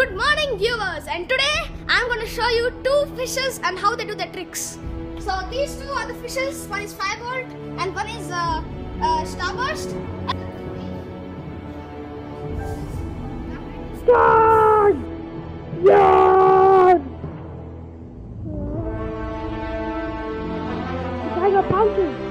Good morning viewers and today I'm going to show you two fishes and how they do their tricks. So these two are the fishes, one is firebolt and one is uh, uh, starburst. Star! Yeah! Tiger pouches!